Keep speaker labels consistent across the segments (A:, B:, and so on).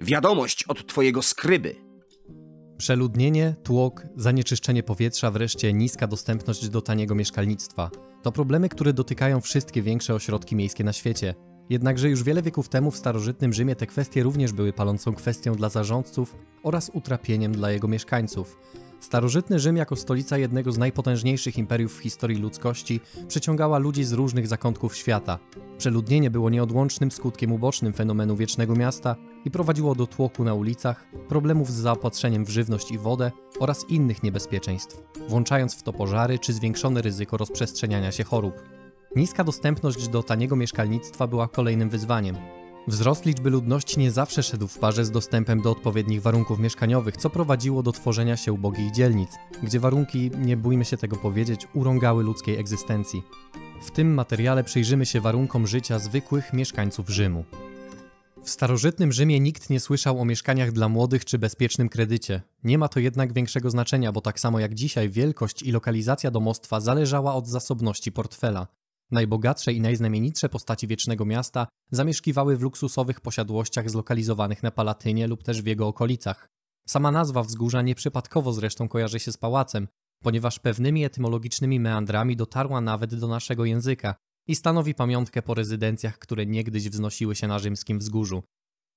A: Wiadomość od twojego skryby.
B: Przeludnienie, tłok, zanieczyszczenie powietrza, wreszcie niska dostępność do taniego mieszkalnictwa to problemy, które dotykają wszystkie większe ośrodki miejskie na świecie. Jednakże już wiele wieków temu w starożytnym Rzymie te kwestie również były palącą kwestią dla zarządców oraz utrapieniem dla jego mieszkańców. Starożytny Rzym jako stolica jednego z najpotężniejszych imperiów w historii ludzkości przyciągała ludzi z różnych zakątków świata. Przeludnienie było nieodłącznym skutkiem ubocznym fenomenu wiecznego miasta i prowadziło do tłoku na ulicach, problemów z zaopatrzeniem w żywność i wodę oraz innych niebezpieczeństw, włączając w to pożary czy zwiększone ryzyko rozprzestrzeniania się chorób. Niska dostępność do taniego mieszkalnictwa była kolejnym wyzwaniem. Wzrost liczby ludności nie zawsze szedł w parze z dostępem do odpowiednich warunków mieszkaniowych, co prowadziło do tworzenia się ubogich dzielnic, gdzie warunki, nie bójmy się tego powiedzieć, urągały ludzkiej egzystencji. W tym materiale przyjrzymy się warunkom życia zwykłych mieszkańców Rzymu. W starożytnym Rzymie nikt nie słyszał o mieszkaniach dla młodych czy bezpiecznym kredycie. Nie ma to jednak większego znaczenia, bo tak samo jak dzisiaj wielkość i lokalizacja domostwa zależała od zasobności portfela. Najbogatsze i najznamienitsze postaci Wiecznego Miasta zamieszkiwały w luksusowych posiadłościach zlokalizowanych na Palatynie lub też w jego okolicach. Sama nazwa wzgórza nieprzypadkowo zresztą kojarzy się z pałacem, ponieważ pewnymi etymologicznymi meandrami dotarła nawet do naszego języka i stanowi pamiątkę po rezydencjach, które niegdyś wznosiły się na rzymskim wzgórzu.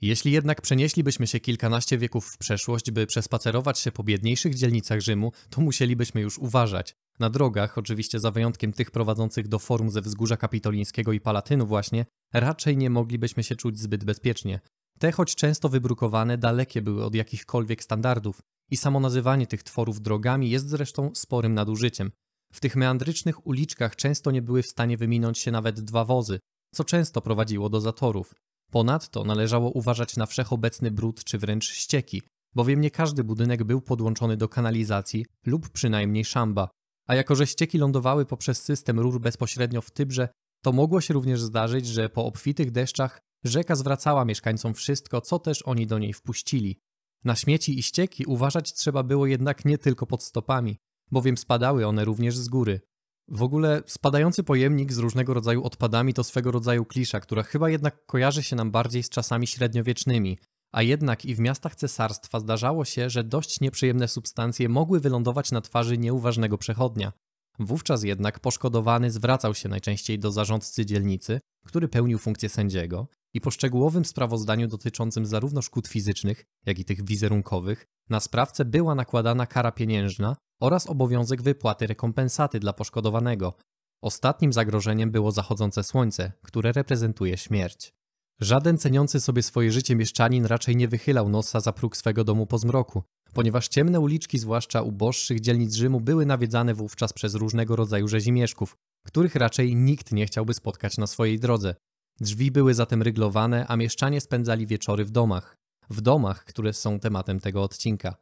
B: Jeśli jednak przenieślibyśmy się kilkanaście wieków w przeszłość, by przespacerować się po biedniejszych dzielnicach Rzymu, to musielibyśmy już uważać. Na drogach, oczywiście za wyjątkiem tych prowadzących do forum ze wzgórza kapitolińskiego i Palatynu właśnie, raczej nie moglibyśmy się czuć zbyt bezpiecznie. Te, choć często wybrukowane, dalekie były od jakichkolwiek standardów i samo nazywanie tych tworów drogami jest zresztą sporym nadużyciem. W tych meandrycznych uliczkach często nie były w stanie wyminąć się nawet dwa wozy, co często prowadziło do zatorów. Ponadto należało uważać na wszechobecny brud czy wręcz ścieki, bowiem nie każdy budynek był podłączony do kanalizacji lub przynajmniej szamba, a jako że ścieki lądowały poprzez system rur bezpośrednio w Tybrze, to mogło się również zdarzyć, że po obfitych deszczach rzeka zwracała mieszkańcom wszystko, co też oni do niej wpuścili. Na śmieci i ścieki uważać trzeba było jednak nie tylko pod stopami, bowiem spadały one również z góry. W ogóle spadający pojemnik z różnego rodzaju odpadami to swego rodzaju klisza, która chyba jednak kojarzy się nam bardziej z czasami średniowiecznymi, a jednak i w miastach cesarstwa zdarzało się, że dość nieprzyjemne substancje mogły wylądować na twarzy nieuważnego przechodnia. Wówczas jednak poszkodowany zwracał się najczęściej do zarządcy dzielnicy, który pełnił funkcję sędziego, i po szczegółowym sprawozdaniu dotyczącym zarówno szkód fizycznych, jak i tych wizerunkowych, na sprawcę była nakładana kara pieniężna oraz obowiązek wypłaty rekompensaty dla poszkodowanego. Ostatnim zagrożeniem było zachodzące słońce, które reprezentuje śmierć. Żaden ceniący sobie swoje życie mieszczanin raczej nie wychylał nosa za próg swego domu po zmroku, ponieważ ciemne uliczki, zwłaszcza uboższych dzielnic Rzymu, były nawiedzane wówczas przez różnego rodzaju rzezimieszków, których raczej nikt nie chciałby spotkać na swojej drodze. Drzwi były zatem ryglowane, a mieszczanie spędzali wieczory w domach. W domach, które są tematem tego odcinka.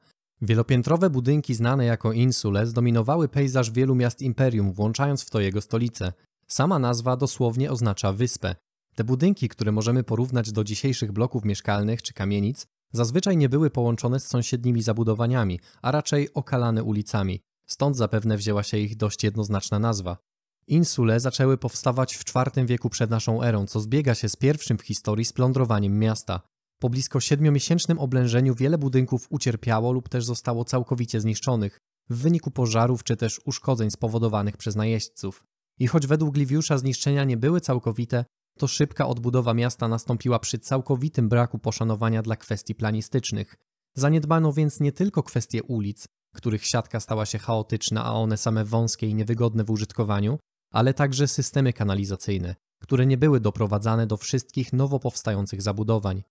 B: Wielopiętrowe budynki znane jako insule zdominowały pejzaż wielu miast imperium, włączając w to jego stolicę. Sama nazwa dosłownie oznacza wyspę. Te budynki, które możemy porównać do dzisiejszych bloków mieszkalnych czy kamienic, zazwyczaj nie były połączone z sąsiednimi zabudowaniami, a raczej okalane ulicami. Stąd zapewne wzięła się ich dość jednoznaczna nazwa. Insule zaczęły powstawać w IV wieku przed naszą erą, co zbiega się z pierwszym w historii splądrowaniem miasta. Po blisko siedmiomiesięcznym oblężeniu wiele budynków ucierpiało lub też zostało całkowicie zniszczonych w wyniku pożarów czy też uszkodzeń spowodowanych przez najeźdźców. I choć według Liwiusza zniszczenia nie były całkowite, to szybka odbudowa miasta nastąpiła przy całkowitym braku poszanowania dla kwestii planistycznych. Zaniedbano więc nie tylko kwestie ulic, których siatka stała się chaotyczna, a one same wąskie i niewygodne w użytkowaniu, ale także systemy kanalizacyjne, które nie były doprowadzane do wszystkich nowo powstających zabudowań.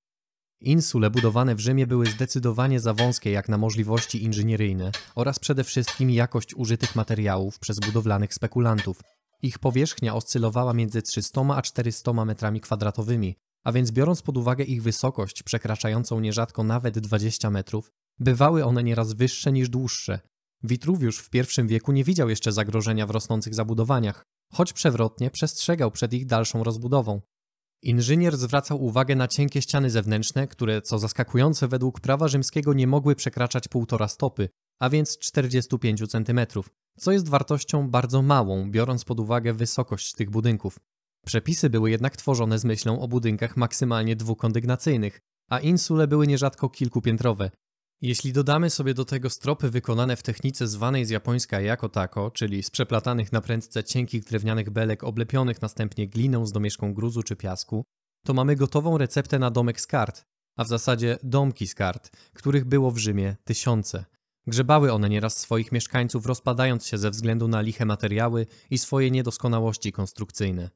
B: Insule budowane w Rzymie były zdecydowanie za wąskie jak na możliwości inżynieryjne oraz przede wszystkim jakość użytych materiałów przez budowlanych spekulantów. Ich powierzchnia oscylowała między 300 a 400 metrami kwadratowymi, a więc biorąc pod uwagę ich wysokość przekraczającą nierzadko nawet 20 metrów, bywały one nieraz wyższe niż dłuższe. Witruwiusz w I wieku nie widział jeszcze zagrożenia w rosnących zabudowaniach, choć przewrotnie przestrzegał przed ich dalszą rozbudową. Inżynier zwracał uwagę na cienkie ściany zewnętrzne, które, co zaskakujące według prawa rzymskiego, nie mogły przekraczać półtora stopy, a więc 45 cm, co jest wartością bardzo małą, biorąc pod uwagę wysokość tych budynków. Przepisy były jednak tworzone z myślą o budynkach maksymalnie dwukondygnacyjnych, a insule były nierzadko kilkupiętrowe. Jeśli dodamy sobie do tego stropy wykonane w technice zwanej z japońska jako tako, czyli z przeplatanych na prędce cienkich drewnianych belek oblepionych następnie gliną z domieszką gruzu czy piasku, to mamy gotową receptę na domek z kart, a w zasadzie domki z kart, których było w Rzymie tysiące. Grzebały one nieraz swoich mieszkańców, rozpadając się ze względu na liche materiały i swoje niedoskonałości konstrukcyjne.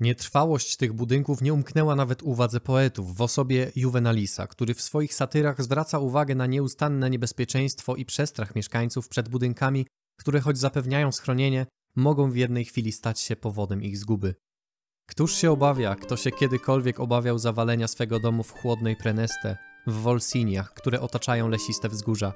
B: Nietrwałość tych budynków nie umknęła nawet uwadze poetów w osobie Juvenalisa, który w swoich satyrach zwraca uwagę na nieustanne niebezpieczeństwo i przestrach mieszkańców przed budynkami, które choć zapewniają schronienie, mogą w jednej chwili stać się powodem ich zguby. Któż się obawia, kto się kiedykolwiek obawiał zawalenia swego domu w chłodnej Preneste, w Volsiniach, które otaczają lesiste wzgórza?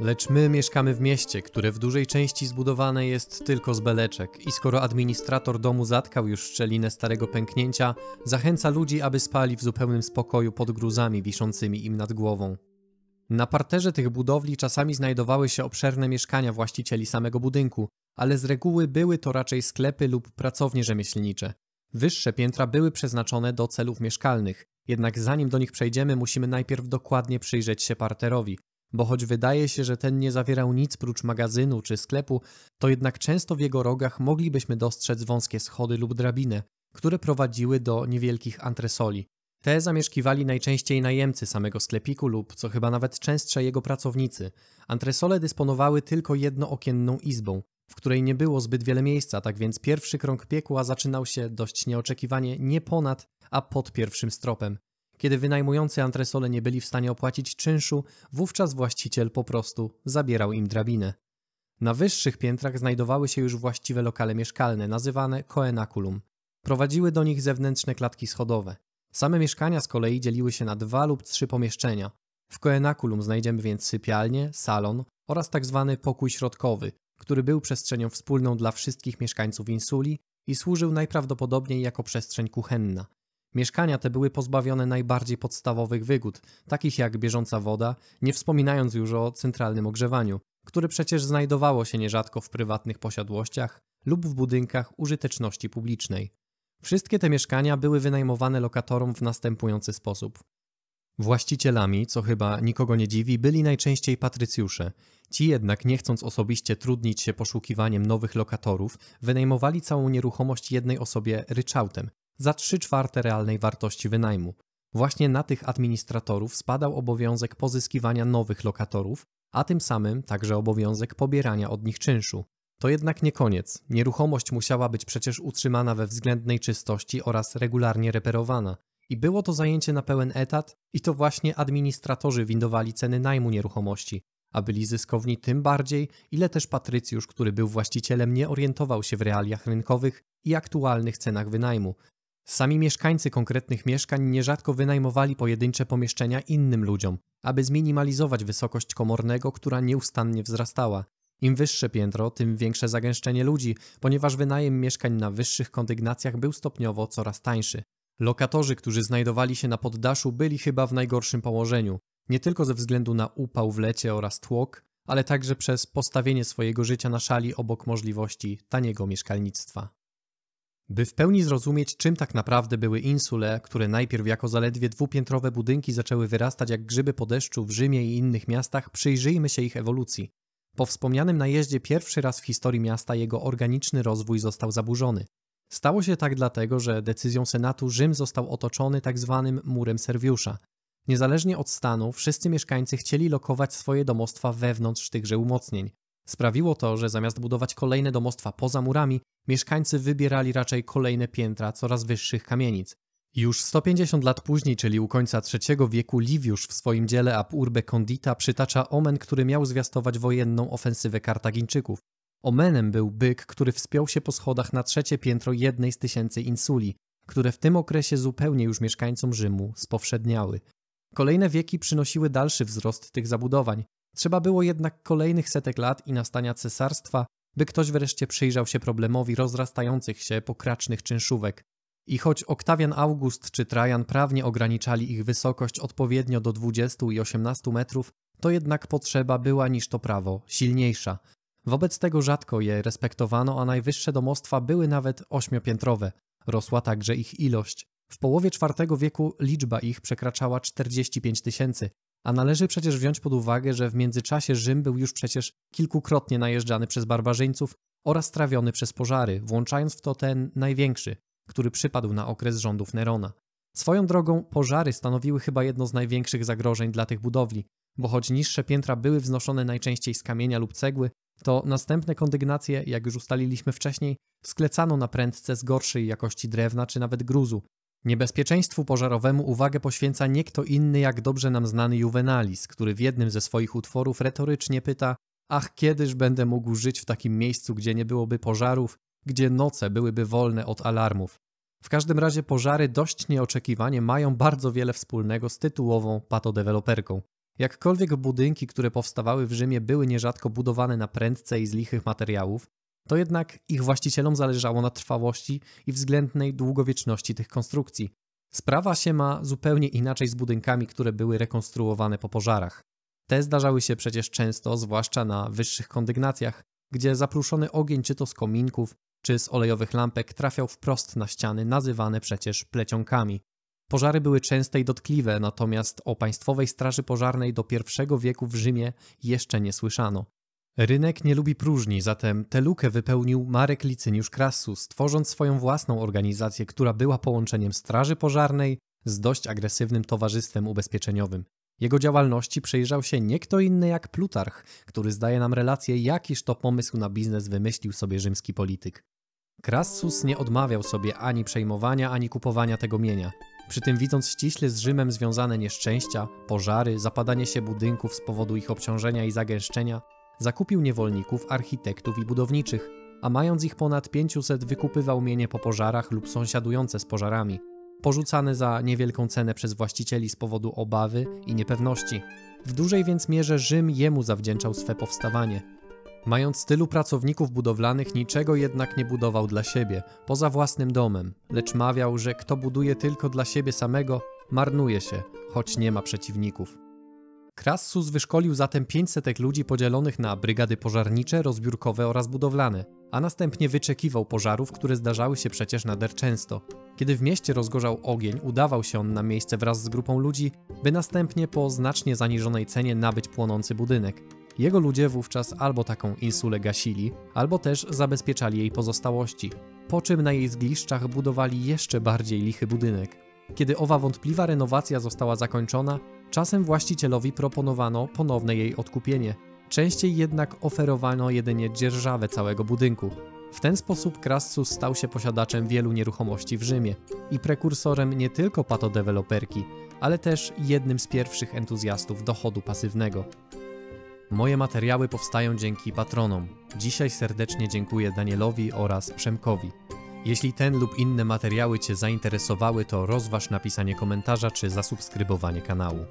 B: Lecz my mieszkamy w mieście, które w dużej części zbudowane jest tylko z beleczek i skoro administrator domu zatkał już szczelinę starego pęknięcia, zachęca ludzi, aby spali w zupełnym spokoju pod gruzami wiszącymi im nad głową. Na parterze tych budowli czasami znajdowały się obszerne mieszkania właścicieli samego budynku, ale z reguły były to raczej sklepy lub pracownie rzemieślnicze. Wyższe piętra były przeznaczone do celów mieszkalnych, jednak zanim do nich przejdziemy, musimy najpierw dokładnie przyjrzeć się parterowi, bo choć wydaje się, że ten nie zawierał nic prócz magazynu czy sklepu, to jednak często w jego rogach moglibyśmy dostrzec wąskie schody lub drabinę, które prowadziły do niewielkich antresoli. Te zamieszkiwali najczęściej najemcy samego sklepiku lub, co chyba nawet częstsze, jego pracownicy. Antresole dysponowały tylko jednookienną izbą, w której nie było zbyt wiele miejsca, tak więc pierwszy krąg piekła zaczynał się dość nieoczekiwanie nie ponad, a pod pierwszym stropem. Kiedy wynajmujący antresole nie byli w stanie opłacić czynszu, wówczas właściciel po prostu zabierał im drabinę. Na wyższych piętrach znajdowały się już właściwe lokale mieszkalne, nazywane koenakulum. Prowadziły do nich zewnętrzne klatki schodowe. Same mieszkania z kolei dzieliły się na dwa lub trzy pomieszczenia. W koenakulum znajdziemy więc sypialnię, salon oraz tak zwany pokój środkowy, który był przestrzenią wspólną dla wszystkich mieszkańców insuli i służył najprawdopodobniej jako przestrzeń kuchenna. Mieszkania te były pozbawione najbardziej podstawowych wygód, takich jak bieżąca woda, nie wspominając już o centralnym ogrzewaniu, które przecież znajdowało się nierzadko w prywatnych posiadłościach lub w budynkach użyteczności publicznej. Wszystkie te mieszkania były wynajmowane lokatorom w następujący sposób. Właścicielami, co chyba nikogo nie dziwi, byli najczęściej patrycjusze. Ci jednak, nie chcąc osobiście trudnić się poszukiwaniem nowych lokatorów, wynajmowali całą nieruchomość jednej osobie ryczałtem, za 3 czwarte realnej wartości wynajmu. Właśnie na tych administratorów spadał obowiązek pozyskiwania nowych lokatorów, a tym samym także obowiązek pobierania od nich czynszu. To jednak nie koniec. Nieruchomość musiała być przecież utrzymana we względnej czystości oraz regularnie reperowana. I było to zajęcie na pełen etat, i to właśnie administratorzy windowali ceny najmu nieruchomości, a byli zyskowni tym bardziej, ile też Patrycjusz, który był właścicielem, nie orientował się w realiach rynkowych i aktualnych cenach wynajmu, Sami mieszkańcy konkretnych mieszkań nierzadko wynajmowali pojedyncze pomieszczenia innym ludziom, aby zminimalizować wysokość komornego, która nieustannie wzrastała. Im wyższe piętro, tym większe zagęszczenie ludzi, ponieważ wynajem mieszkań na wyższych kondygnacjach był stopniowo coraz tańszy. Lokatorzy, którzy znajdowali się na poddaszu, byli chyba w najgorszym położeniu, nie tylko ze względu na upał w lecie oraz tłok, ale także przez postawienie swojego życia na szali obok możliwości taniego mieszkalnictwa. By w pełni zrozumieć, czym tak naprawdę były insule, które najpierw jako zaledwie dwupiętrowe budynki zaczęły wyrastać jak grzyby po deszczu w Rzymie i innych miastach, przyjrzyjmy się ich ewolucji. Po wspomnianym najeździe pierwszy raz w historii miasta jego organiczny rozwój został zaburzony. Stało się tak dlatego, że decyzją Senatu Rzym został otoczony tzw. Tak murem Serwiusza. Niezależnie od stanu, wszyscy mieszkańcy chcieli lokować swoje domostwa wewnątrz tychże umocnień. Sprawiło to, że zamiast budować kolejne domostwa poza murami, mieszkańcy wybierali raczej kolejne piętra coraz wyższych kamienic. Już 150 lat później, czyli u końca III wieku, Liviusz w swoim dziele Ab Urbe Condita przytacza omen, który miał zwiastować wojenną ofensywę Kartagińczyków. Omenem był byk, który wspiął się po schodach na trzecie piętro jednej z tysięcy insuli, które w tym okresie zupełnie już mieszkańcom Rzymu spowszedniały. Kolejne wieki przynosiły dalszy wzrost tych zabudowań. Trzeba było jednak kolejnych setek lat i nastania cesarstwa, by ktoś wreszcie przyjrzał się problemowi rozrastających się pokracznych czynszówek. I choć Oktawian August czy Trajan prawnie ograniczali ich wysokość odpowiednio do 20 i 18 metrów, to jednak potrzeba była niż to prawo, silniejsza. Wobec tego rzadko je respektowano, a najwyższe domostwa były nawet ośmiopiętrowe. Rosła także ich ilość. W połowie IV wieku liczba ich przekraczała 45 tysięcy, a należy przecież wziąć pod uwagę, że w międzyczasie Rzym był już przecież kilkukrotnie najeżdżany przez barbarzyńców oraz trawiony przez pożary, włączając w to ten największy, który przypadł na okres rządów Nerona. Swoją drogą pożary stanowiły chyba jedno z największych zagrożeń dla tych budowli, bo choć niższe piętra były wznoszone najczęściej z kamienia lub cegły, to następne kondygnacje, jak już ustaliliśmy wcześniej, sklecano na prędce z gorszej jakości drewna czy nawet gruzu. Niebezpieczeństwu pożarowemu uwagę poświęca nie kto inny jak dobrze nam znany Juvenalis, który w jednym ze swoich utworów retorycznie pyta Ach, kiedyż będę mógł żyć w takim miejscu, gdzie nie byłoby pożarów, gdzie noce byłyby wolne od alarmów. W każdym razie pożary dość nieoczekiwanie mają bardzo wiele wspólnego z tytułową patodeweloperką. Jakkolwiek budynki, które powstawały w Rzymie, były nierzadko budowane na prędce i z lichych materiałów, to jednak ich właścicielom zależało na trwałości i względnej długowieczności tych konstrukcji. Sprawa się ma zupełnie inaczej z budynkami, które były rekonstruowane po pożarach. Te zdarzały się przecież często, zwłaszcza na wyższych kondygnacjach, gdzie zapruszony ogień czy to z kominków, czy z olejowych lampek trafiał wprost na ściany, nazywane przecież plecionkami. Pożary były częste i dotkliwe, natomiast o Państwowej Straży Pożarnej do I wieku w Rzymie jeszcze nie słyszano. Rynek nie lubi próżni, zatem tę lukę wypełnił Marek Licyniusz Crassus, tworząc swoją własną organizację, która była połączeniem Straży Pożarnej z dość agresywnym towarzystwem ubezpieczeniowym. Jego działalności przyjrzał się nie kto inny jak Plutarch, który zdaje nam relację, jakiż to pomysł na biznes wymyślił sobie rzymski polityk. Crassus nie odmawiał sobie ani przejmowania, ani kupowania tego mienia. Przy tym widząc ściśle z Rzymem związane nieszczęścia, pożary, zapadanie się budynków z powodu ich obciążenia i zagęszczenia, zakupił niewolników, architektów i budowniczych, a mając ich ponad 500 wykupywał mienie po pożarach lub sąsiadujące z pożarami, porzucane za niewielką cenę przez właścicieli z powodu obawy i niepewności. W dużej więc mierze Rzym jemu zawdzięczał swe powstawanie. Mając tylu pracowników budowlanych, niczego jednak nie budował dla siebie, poza własnym domem, lecz mawiał, że kto buduje tylko dla siebie samego, marnuje się, choć nie ma przeciwników. Crassus wyszkolił zatem 500 ludzi podzielonych na brygady pożarnicze, rozbiórkowe oraz budowlane, a następnie wyczekiwał pożarów, które zdarzały się przecież nader często. Kiedy w mieście rozgorzał ogień, udawał się on na miejsce wraz z grupą ludzi, by następnie po znacznie zaniżonej cenie nabyć płonący budynek. Jego ludzie wówczas albo taką insulę gasili, albo też zabezpieczali jej pozostałości, po czym na jej zgliszczach budowali jeszcze bardziej lichy budynek. Kiedy owa wątpliwa renowacja została zakończona, czasem właścicielowi proponowano ponowne jej odkupienie. Częściej jednak oferowano jedynie dzierżawę całego budynku. W ten sposób Crassus stał się posiadaczem wielu nieruchomości w Rzymie i prekursorem nie tylko patodeweloperki, ale też jednym z pierwszych entuzjastów dochodu pasywnego. Moje materiały powstają dzięki patronom. Dzisiaj serdecznie dziękuję Danielowi oraz Przemkowi. Jeśli ten lub inne materiały Cię zainteresowały, to rozważ napisanie komentarza czy zasubskrybowanie kanału.